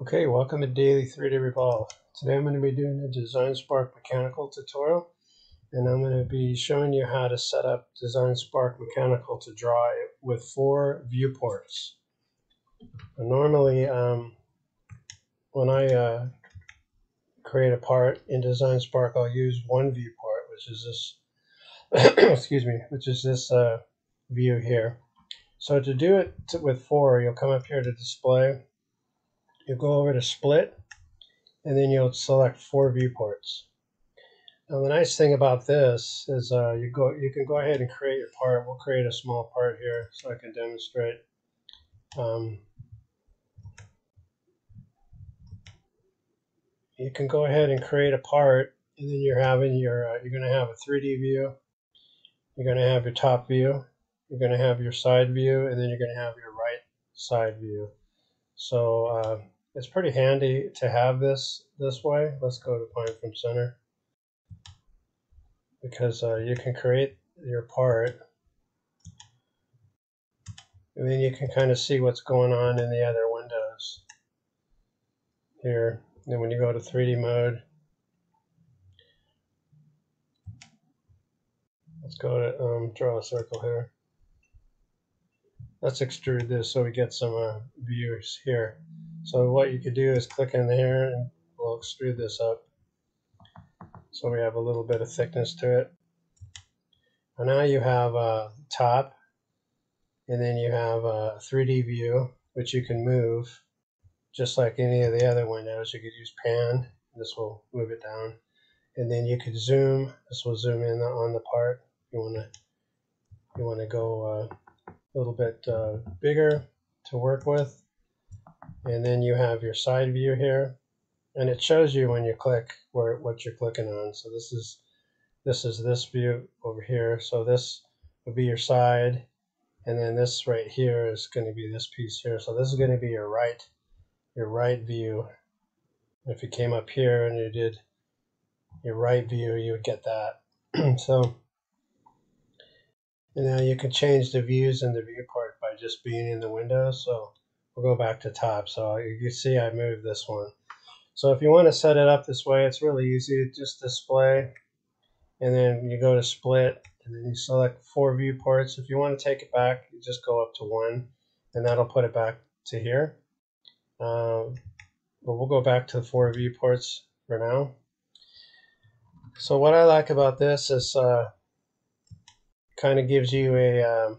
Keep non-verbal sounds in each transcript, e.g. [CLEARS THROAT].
Okay, welcome to Dailey 3D Revolve. Today I'm going to be doing a Design Spark mechanical tutorial and I'm going to be showing you how to set up Design Spark mechanical to draw it with four viewports. Normally um, when I uh, create a part in Design Spark I'll use one viewport which is this [COUGHS] excuse me which is this uh, view here. So to do it with four you'll come up here to display you go over to split and then you'll select four viewports. Now the nice thing about this is uh, you go you can go ahead and create your part. We'll create a small part here so I can demonstrate. Um, you can go ahead and create a part and then you're having your uh, you're going to have a 3D view. You're going to have your top view. You're going to have your side view and then you're going to have your right side view. So uh, it's pretty handy to have this this way. Let's go to point from center because uh, you can create your part and then you can kind of see what's going on in the other windows here. And when you go to 3D mode, let's go to um, draw a circle here. Let's extrude this so we get some uh, views here. So what you could do is click in there and we'll extrude this up. So we have a little bit of thickness to it. And now you have a top and then you have a 3D view which you can move just like any of the other windows. You could use pan, this will move it down. And then you could zoom, this will zoom in on the part. You want to you want to go uh, a little bit uh, bigger to work with and then you have your side view here and it shows you when you click where what you're clicking on. So this is this is this view over here. So this would be your side and then this right here is going to be this piece here. So this is going to be your right your right view. If you came up here and you did your right view you would get that. [CLEARS THROAT] So and now you can change the views in the viewport by just being in the window. So we'll go back to top. So you see I moved this one. So if you want to set it up this way, it's really easy. Just display, and then you go to split, and then you select four viewports. If you want to take it back, you just go up to one, and that'll put it back to here. Um, but we'll go back to the four viewports for now. So what I like about this is uh, kind of gives you a um,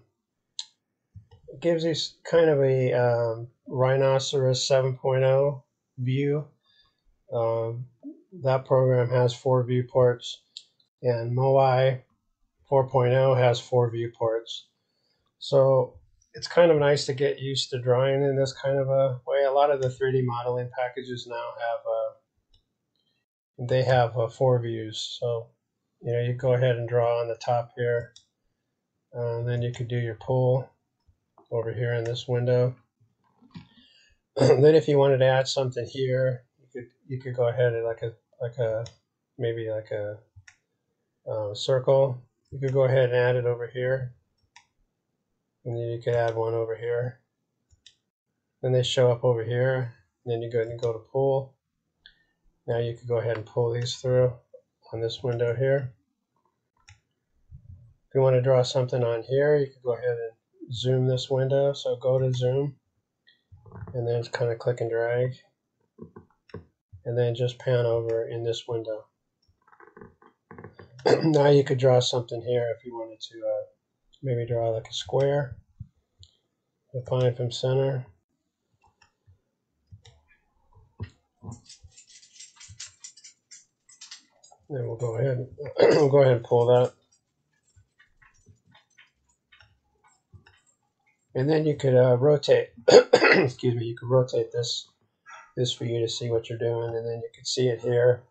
gives you kind of a um, Rhinoceros 7.0 view. Um, that program has four viewports, and MoI 4.0 has four viewports. So it's kind of nice to get used to drawing in this kind of a way. A lot of the 3D modeling packages now have uh, they have uh, four views. So you know you go ahead and draw on the top here, and then you could do your pull over here in this window. [CLEARS THROAT] then if you wanted to add something here, you could you could go ahead and like a like a maybe like a um, circle. You could go ahead and add it over here, and then you could add one over here. Then they show up over here. then you go and go to pull. Now you could go ahead and pull these through on this window here. If you want to draw something on here, you could go ahead and zoom this window. So go to zoom and then kind of click and drag and then just pan over in this window. [CLEARS THROAT] now you could draw something here if you wanted to uh, maybe draw like a square. Define from center. Then we'll go ahead. [CLEARS THROAT] we'll go ahead and pull that. And then you could uh, rotate [COUGHS] excuse me you could rotate this this for you to see what you're doing and then you can see it here.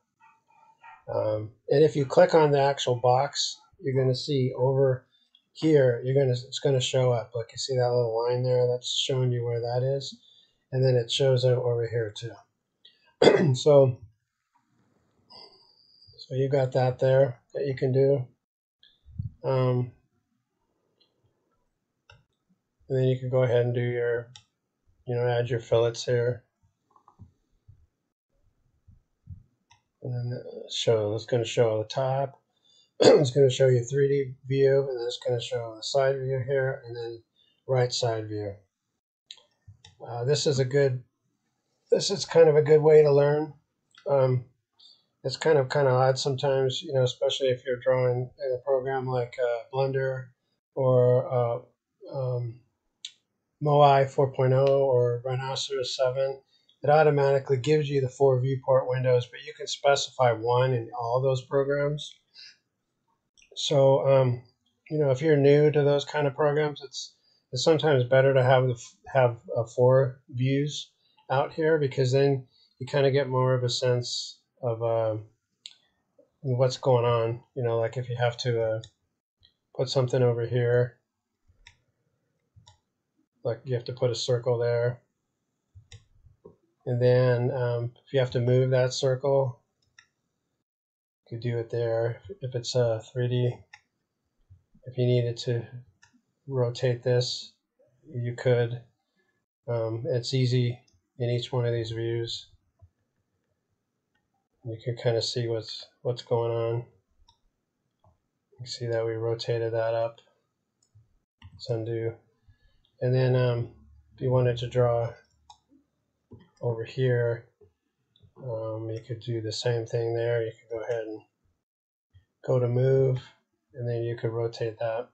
Um, and if you click on the actual box you're going to see over here you're going to it's going to show up. Look you see that little line there? That's showing you where that is. And then it shows it over here too. [COUGHS] So so you got that there that you can do. Um, and then you can go ahead and do your, you know, add your fillets here. and then show it's going to show the top. [CLEARS THROAT] It's going to show you 3d view and then it's going to show the side view here and then right side view. Uh, this is a good this is kind of a good way to learn. Um, it's kind of kind of odd sometimes you know especially if you're drawing in a program like uh, blender or uh, um, MoI 4.0 or rhinoceros 7 it automatically gives you the four viewport windows, but you can specify one in all those programs. So, um, you know, if you're new to those kind of programs, it's it's sometimes better to have the, have uh, four views out here because then you kind of get more of a sense of uh, what's going on. You know, like if you have to uh, put something over here, like you have to put a circle there and then um, if you have to move that circle, you could do it there. If it's a 3D, if you needed to rotate this, you could. Um, it's easy in each one of these views. You can kind of see what's what's going on. You see that we rotated that up. Let's undo. And then um, if you wanted to draw over here, um, you could do the same thing there. You could go ahead and go to move, and then you could rotate that.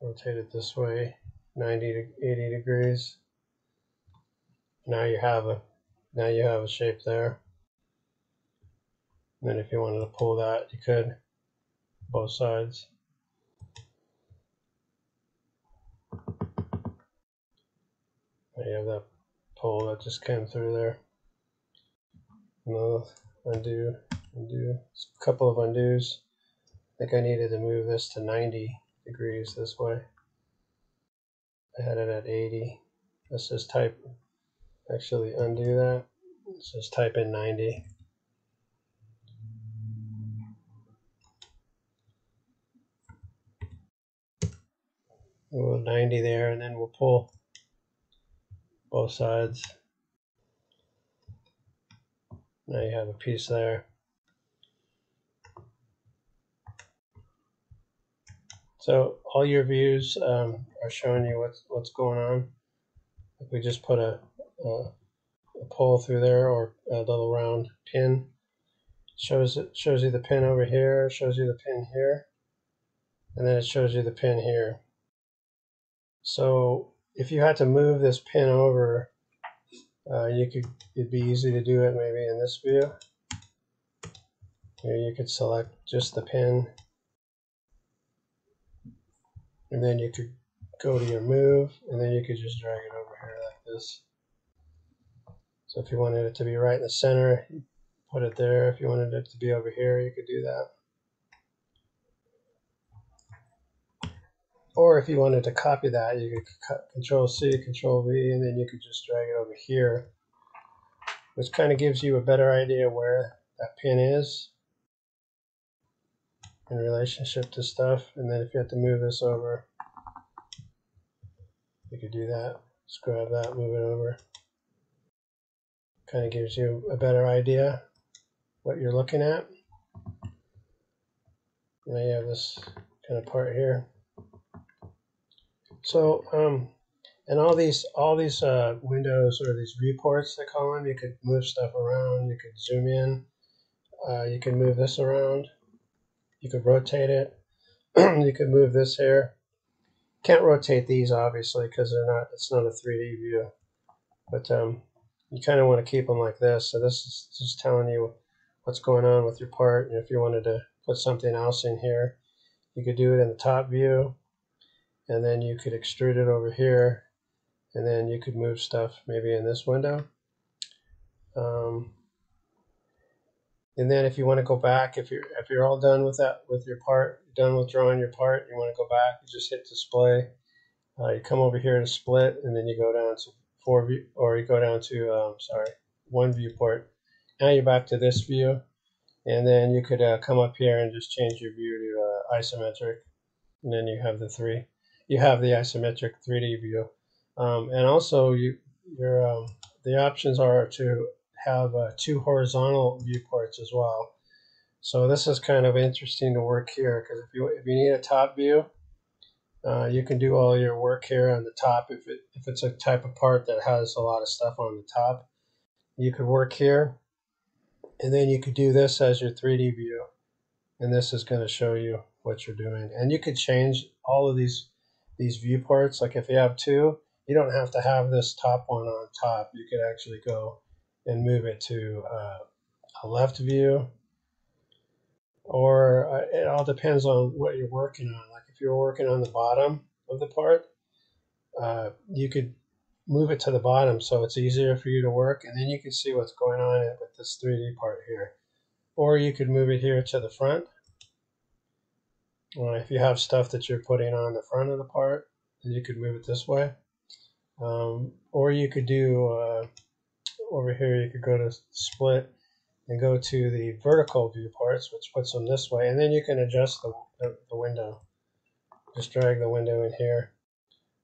Rotate it this way, 90 to 80 degrees. Now you have a now you have a shape there. And then if you wanted to pull that, you could both sides. You have that pole that just came through there. No, undo, undo. A couple of undos. I think I needed to move this to 90 degrees this way. I had it at 80. Let's just type, actually undo that. Let's just type in 90. We'll 90 there and then we'll pull both sides. Now you have a piece there. So all your views um, are showing you what's what's going on. If we just put a, a, a pole through there or a little round pin, shows it shows you the pin over here, shows you the pin here, and then it shows you the pin here. So if you had to move this pin over, uh, you could, it'd be easy to do it maybe in this view. Here you could select just the pin and then you could go to your move and then you could just drag it over here like this. So if you wanted it to be right in the center, you put it there. If you wanted it to be over here, you could do that. Or if you wanted to copy that, you could Control C, Control V, and then you could just drag it over here, which kind of gives you a better idea where that pin is in relationship to stuff. And then if you have to move this over, you could do that. Just grab that, move it over. Kind of gives you a better idea what you're looking at. Now you have this kind of part here. So, um, and all these all these uh, windows or these viewports they call them, you could move stuff around. You could zoom in. Uh, you can move this around. You could rotate it. [CLEARS THROAT] you could move this here. Can't rotate these obviously because they're not. It's not a 3D view. But um, you kind of want to keep them like this. So this is just telling you what's going on with your part. And if you wanted to put something else in here, you could do it in the top view and then you could extrude it over here. And then you could move stuff maybe in this window. Um, and then if you want to go back if you're if you're all done with that with your part done with drawing your part you want to go back you just hit display. Uh, you come over here to split and then you go down to four view or you go down to um, sorry one viewport. Now you're back to this view. And then you could uh, come up here and just change your view to uh, isometric. And then you have the three you have the isometric 3D view. Um, and also, you your um, the options are to have uh, two horizontal viewports as well. So this is kind of interesting to work here because if you if you need a top view, uh, you can do all your work here on the top. If it if it's a type of part that has a lot of stuff on the top, you could work here, and then you could do this as your 3D view, and this is going to show you what you're doing. And you could change all of these these viewports. Like if you have two, you don't have to have this top one on top. You could actually go and move it to uh, a left view or uh, it all depends on what you're working on. Like if you're working on the bottom of the part, uh, you could move it to the bottom so it's easier for you to work, and then you can see what's going on with this 3D part here. Or you could move it here to the front. If you have stuff that you're putting on the front of the part, then you could move it this way. Um, or you could do uh, over here, you could go to split and go to the vertical viewports, which puts them this way, and then you can adjust the, the, the window. Just drag the window in here.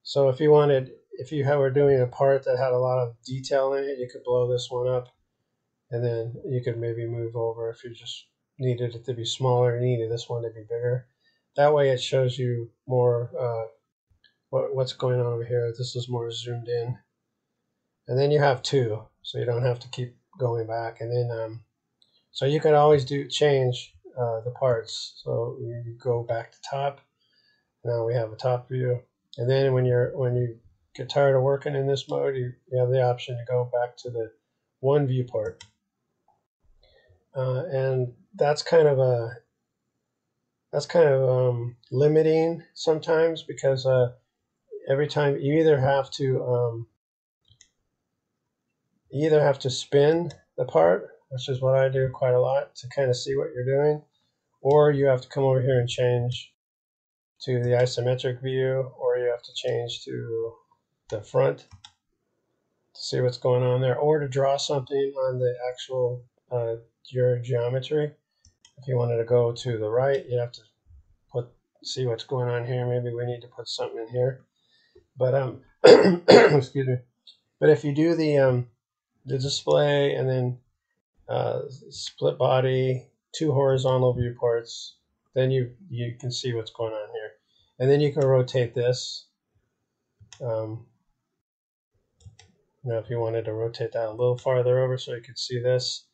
So if you wanted, if you were doing a part that had a lot of detail in it, you could blow this one up, and then you could maybe move over if you just needed it to be smaller, needed this one to be bigger. That way it shows you more uh, what, what's going on over here. This is more zoomed in. And then you have two, so you don't have to keep going back. And then um, so you can always do change uh, the parts. So you go back to top. Now we have a top view. And then when you're when you get tired of working in this mode, you, you have the option to go back to the one viewport. Uh, and that's kind of a that's kind of um, limiting sometimes because uh, every time you either have to um, you either have to spin the part which is what I do quite a lot to kind of see what you're doing. Or you have to come over here and change to the isometric view, or you have to change to the front to see what's going on there, or to draw something on the actual uh, your geometry. If you wanted to go to the right, you'd have to put see what's going on here. Maybe we need to put something in here. But um, [CLEARS THROAT] excuse me. But if you do the um, the display and then uh, split body, two horizontal viewports. Then you you can see what's going on here, and then you can rotate this. Um, know, if you wanted to rotate that a little farther over so you could see this,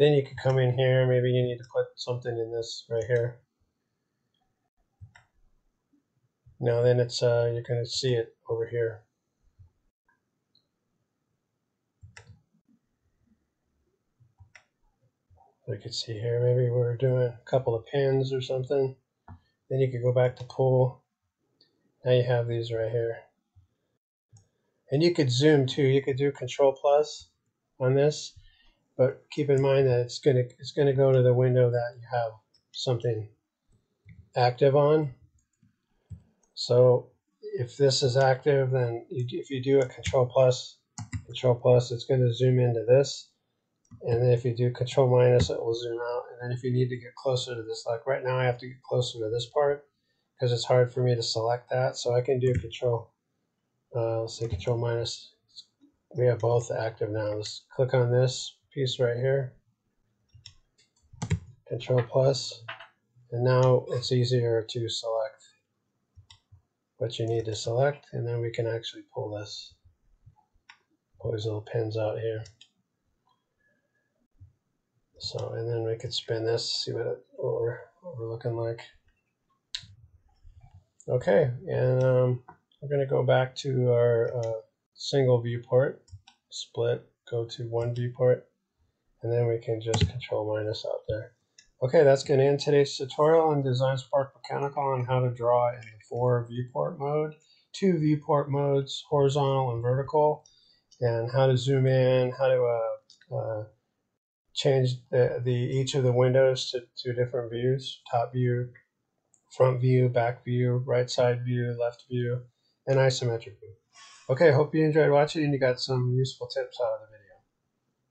then you could come in here. Maybe you need to put something in this right here. Now then it's uh, you're going to see it over here. you could see here, maybe we are doing a couple of pins or something. Then you could go back to pull. Now you have these right here. And you could zoom too. You could do control plus on this, but keep in mind that it's gonna it's gonna go to the window that you have something active on. So if this is active, then you, if you do a control plus, control plus, it's going to zoom into this. And then if you do control minus it will zoom out. And then if you need to get closer to this like right now I have to get closer to this part because it's hard for me to select that. So I can do control uh, let's say control minus we have both active now. Let's click on this piece right here. Control plus. And now it's easier to select what you need to select. And then we can actually pull this. Pull these little pins out here. So, and then we could spin this, see what, it, what, we're, what we're looking like. Okay, and um, we're going to go back to our uh, single viewport, split, go to one viewport, and then we can just control minus out there. Okay, that's going to end today's tutorial on Design Spark Mechanical on how to draw in the four viewport mode, two viewport modes, horizontal and vertical, and how to zoom in, how to uh, uh, change the, the each of the windows to, to different views top view front view back view right side view left view and isometric view okay hope you enjoyed watching and you got some useful tips out of the video